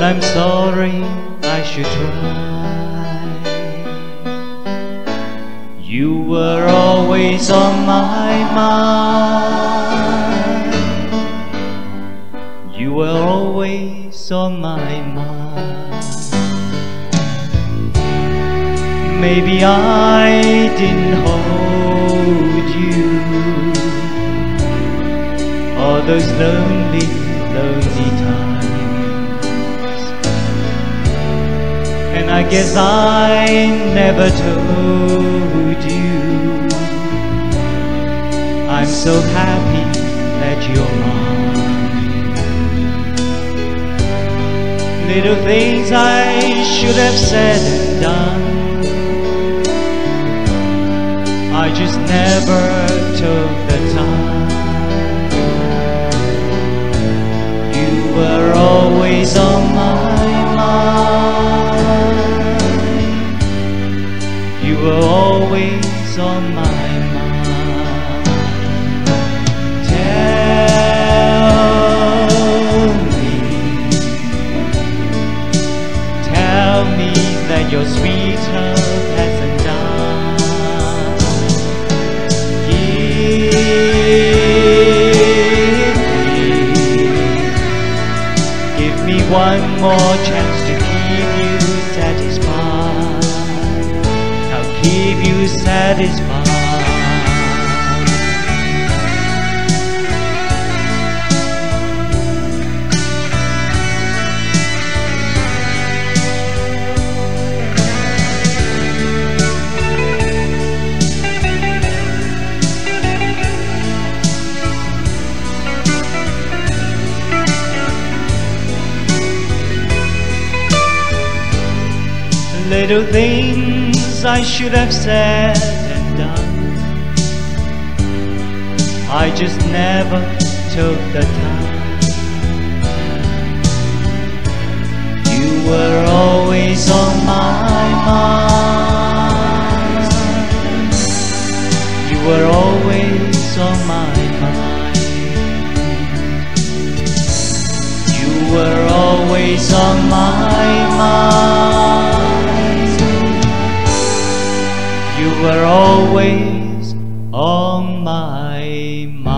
girl, I'm sorry, I should try. You were always on my mind. You were always on my mind. Maybe I didn't hold you all those lonely, lonely I guess I never told you I'm so happy that you're mine. Little things I should have said and done. I just never took the time. You were always on my always on my mind. Tell me, tell me that your sweet love hasn't died. Give me, give me one more chance you satisfied. Little things I should have said and done. I just never took the time. You were always on my mind. You were always on my mind. You were always on my mind. Were always on my mind.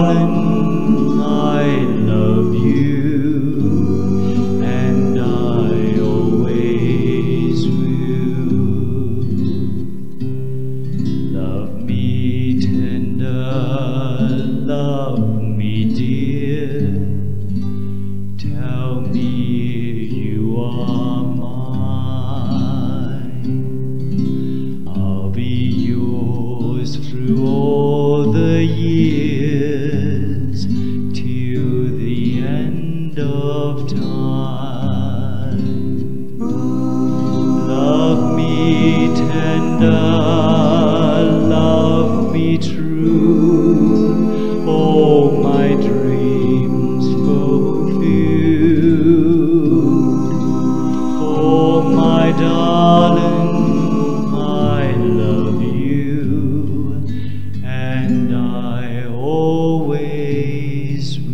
darling. Darling, I love you, and I always will.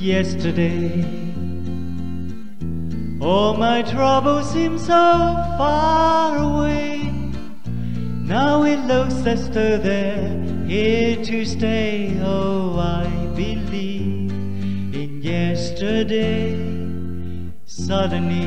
Yesterday, all my troubles seem so far away. Now it looks as though they're here to stay. Oh, I believe in yesterday. Suddenly,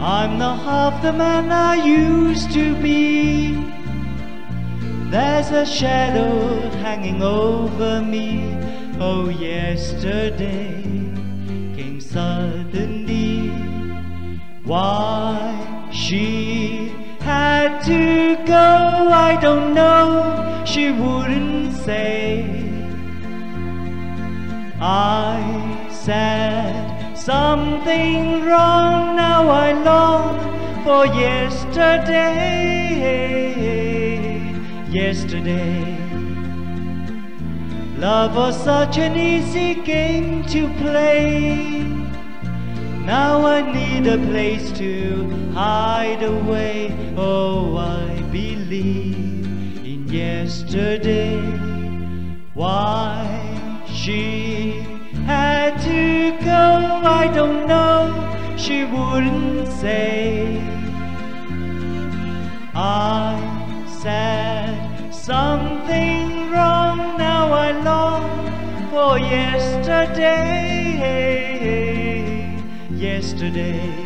I'm not half the man I used to be. There's a shadow hanging over me. Oh, yesterday came suddenly. Why she had to go, I don't know. She wouldn't say. I said something wrong. Now I long for yesterday. Yesterday. Love was such an easy game to play. Now I need a place to hide away. Oh, I believe in yesterday. Why she had to go, I don't know. She wouldn't say. I said something wrong. Now I long for yesterday. Yesterday.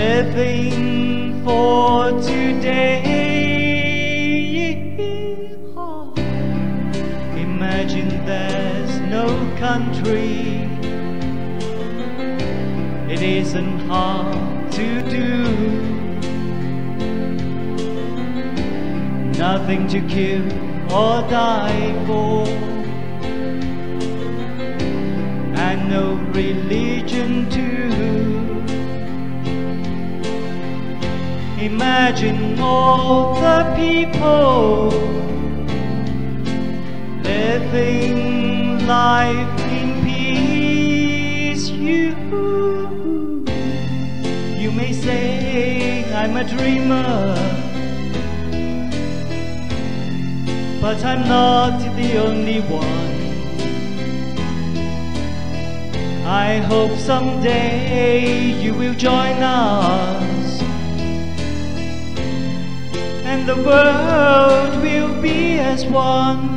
living for today. Imagine there's no country. It isn't hard to do. Nothing to kill or die for. And no religion too. Imagine all the people living life in peace. You, you may say I'm a dreamer, but I'm not the only one. I hope someday you will join us and the world will be as one.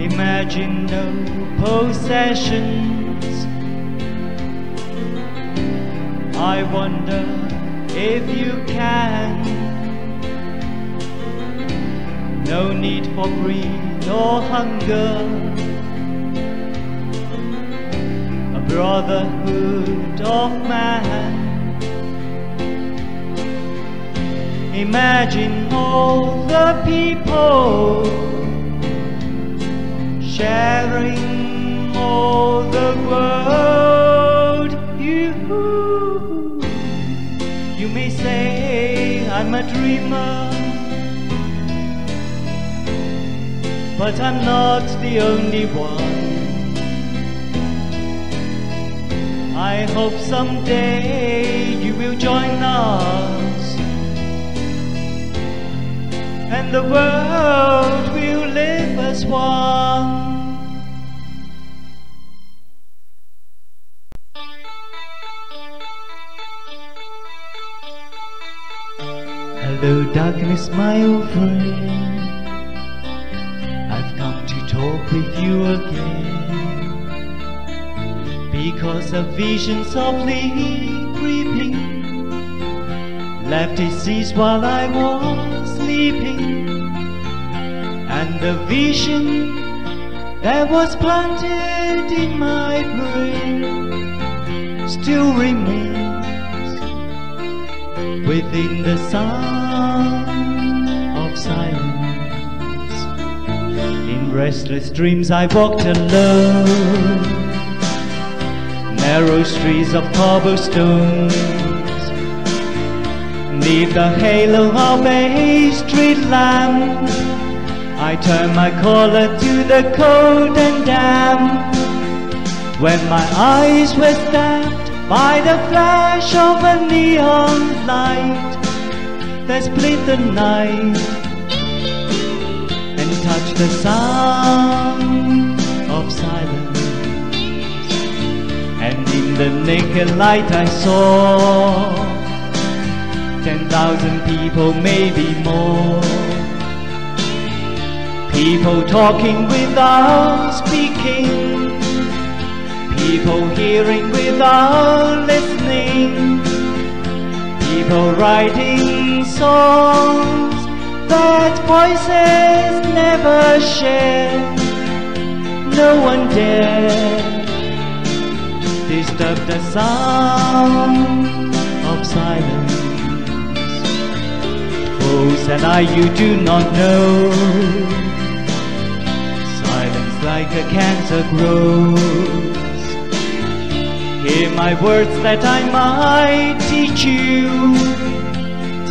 Imagine no possessions. I wonder if you can. No need for greed or hunger. A brotherhood of man. Imagine all the people sharing all the world. You, you may say I'm a dreamer, but I'm not the only one. I hope someday you will join us and the world will live as one. Hello, darkness, my old friend. I've come to talk with you again because a vision softly creeping left its seeds while I was sleeping, and the vision that was planted in my brain still remains within the sound of silence. In restless dreams, I walked alone, narrow streets of cobblestones. Neath the halo of a street lamp, I turned my collar to the cold and damp. When my eyes were stabbed by the flash of a neon light that split the night and touched the sound of silence. And in the naked light I saw ten thousand people, maybe more. People talking without speaking. People hearing without listening. People writing songs that voices never share. No one dare disturb the sound of silence. Oh, said I, you do not know like a cancer grows Hear my words that I might teach you.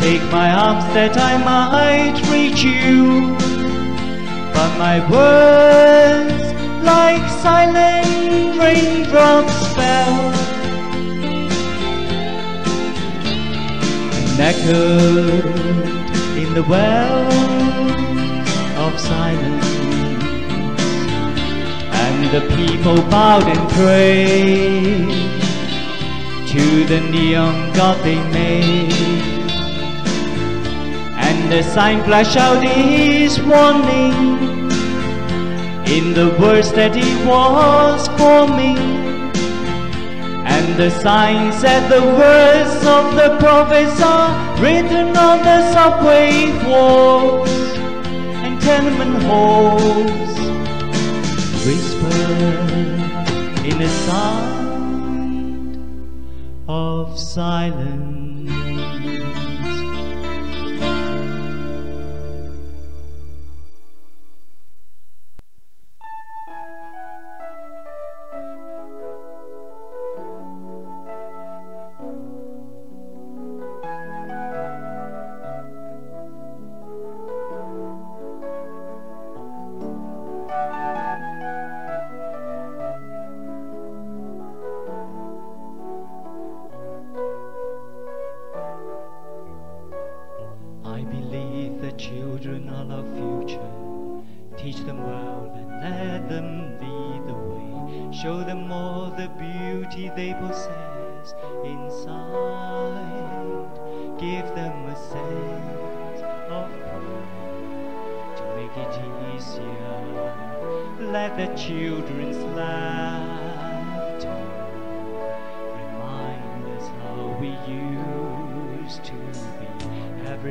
Take my arms that I might reach you. But my words, like silent raindrops, fell and echoed in the wells of silence. And the people bowed and prayed to the neon god they made. And the sign flashed out his warning in the words that he was forming. And the sign said the words of the prophets are written on the subway walls and tenement halls in a sound of silence.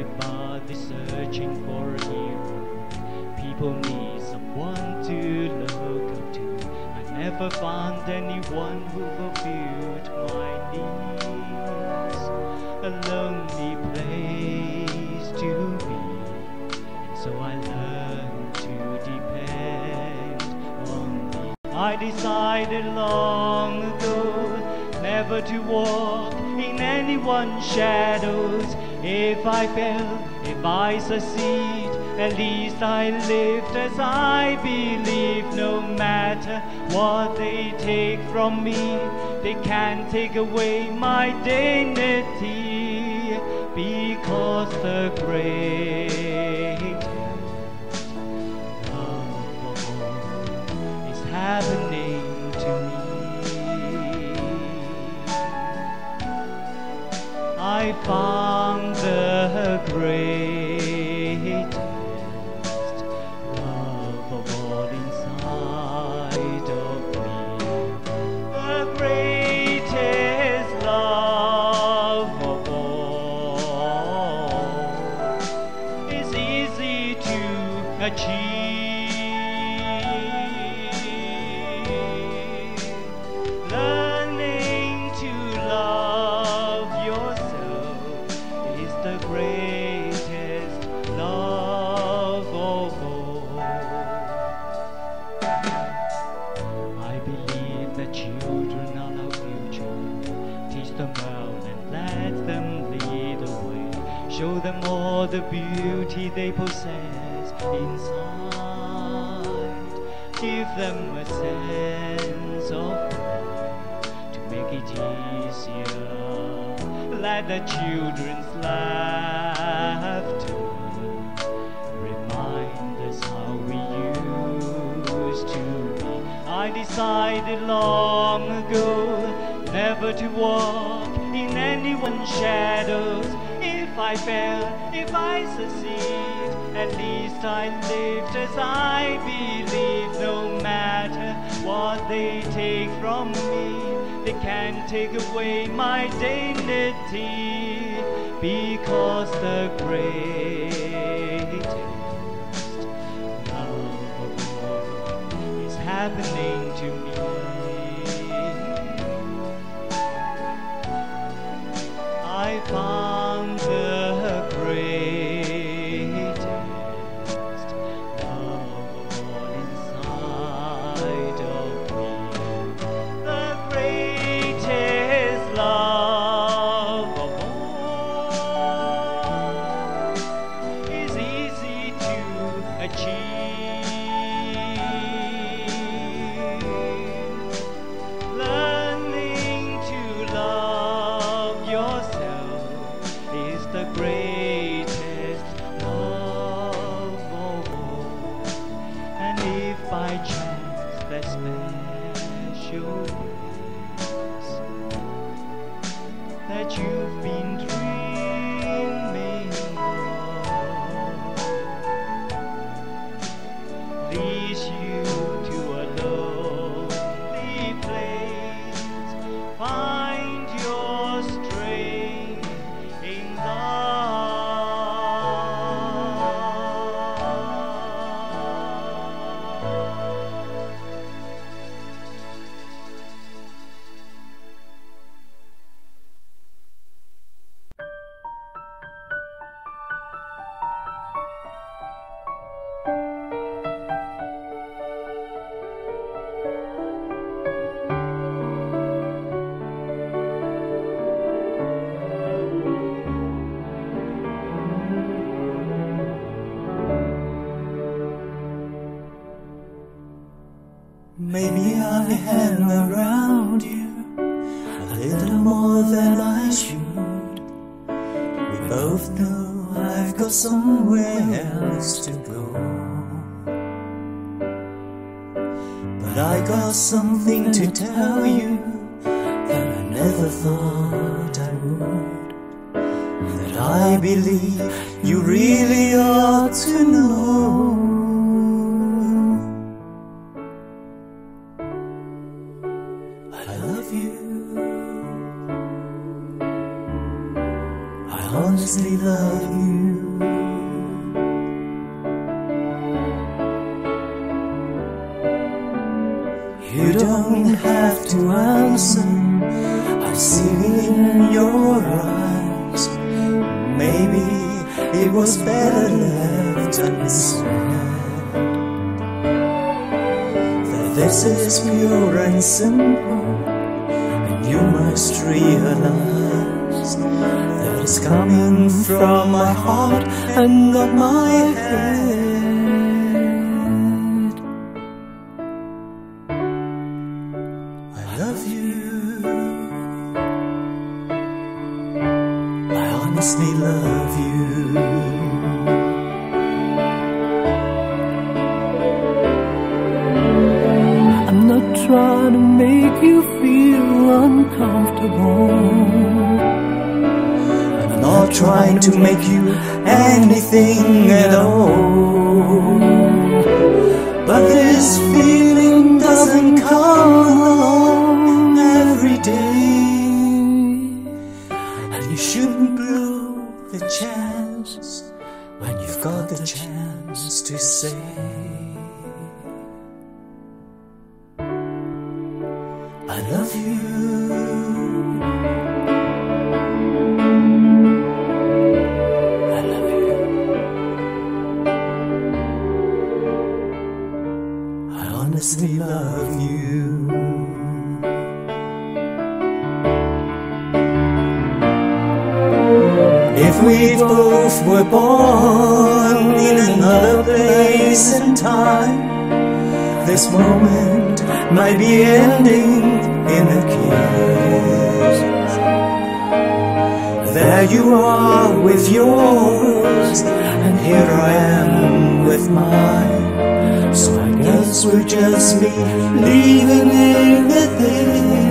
Everybody searching for a hero. People need someone to look up to. I never found anyone who fulfilled my needs. A lonely place to be, and so I learned to depend on thee. I decided long ago never to walk in anyone's shadows. If I fail, if I succeed, at least I lived as I believe. No matter what they take from me, they can't take away my dignity because the greatest believe that children are our future. Teach them well and let them lead the way. Show them all the beauty they possess inside. Give them a sense of to make it easier. Let the children's laughter I decided long ago never to walk in anyone's shadows. If I fail, if I succeed, at least I lived as I believe. No matter what they take from me, they can't take away my dignity because the greatest happening by chance that special that you've been don't have to answer. I've see in your eyes. Maybe it was better left unsaid. That this is pure and simple, and you must realize that it's coming from my heart and not my head. Trying to make you feel uncomfortable. I'm not trying to make you anything at all. But this feeling doesn't come along every day. And you shouldn't blow the chance when you've got the chance to say, If we both were born in another place and time, this moment might be ending in a kiss. There you are with yours, and here I am with mine. So I guess we're just me leaving things.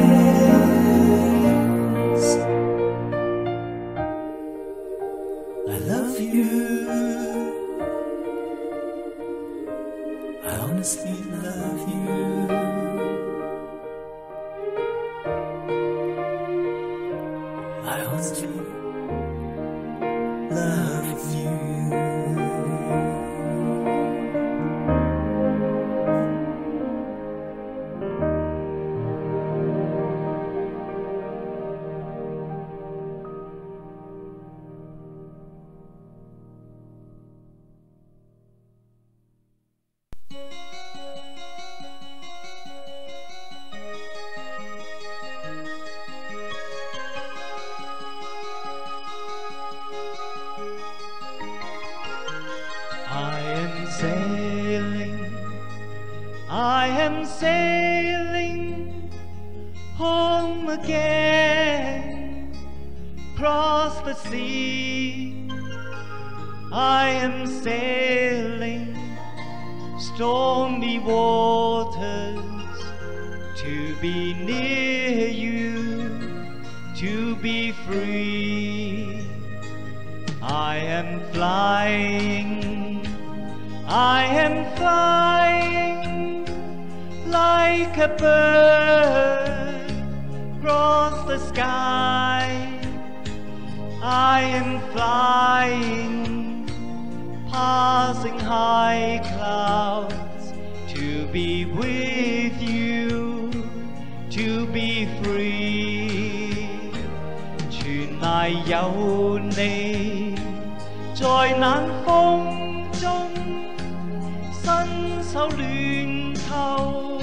Be free. I am flying, I am flying like a bird across the sky. I am flying, passing high clouds to be with you, to be free. 全賴有你，在冷風中伸手暖透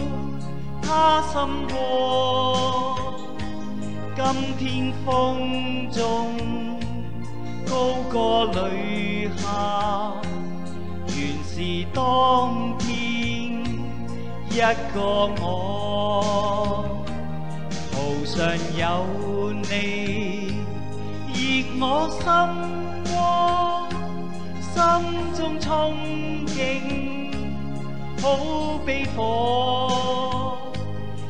他心窝。今天風中高歌淚下，原是當天一個我。途上有你，我心窩，心中憧憬好比火，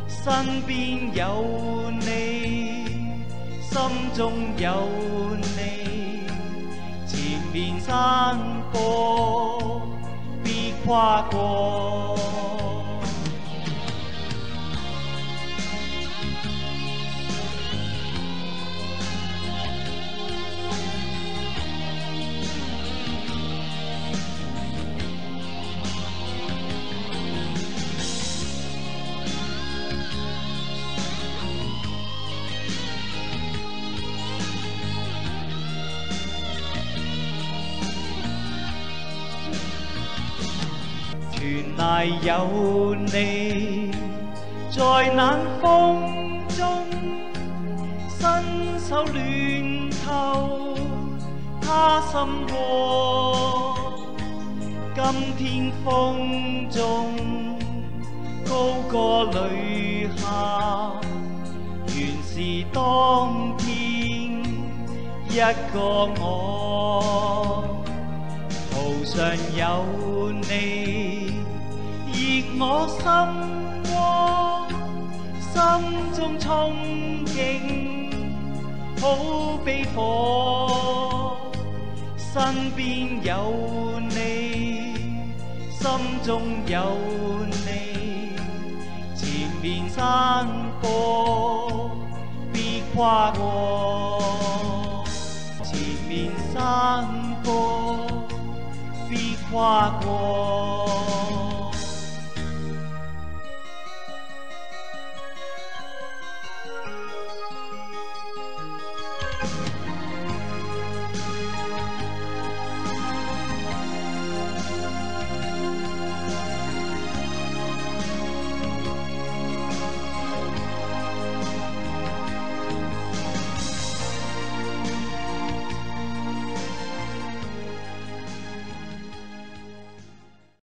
身邊有你，心中有你，前面山坡必跨過。帶有你，在冷風中伸手暖透他心窝。今天風中高歌淚下，原是當天一個我。途上有你，我心窩，心中憧憬好比火，身邊有你，心中有你，前面山坡必跨過，前面山坡必。跨過。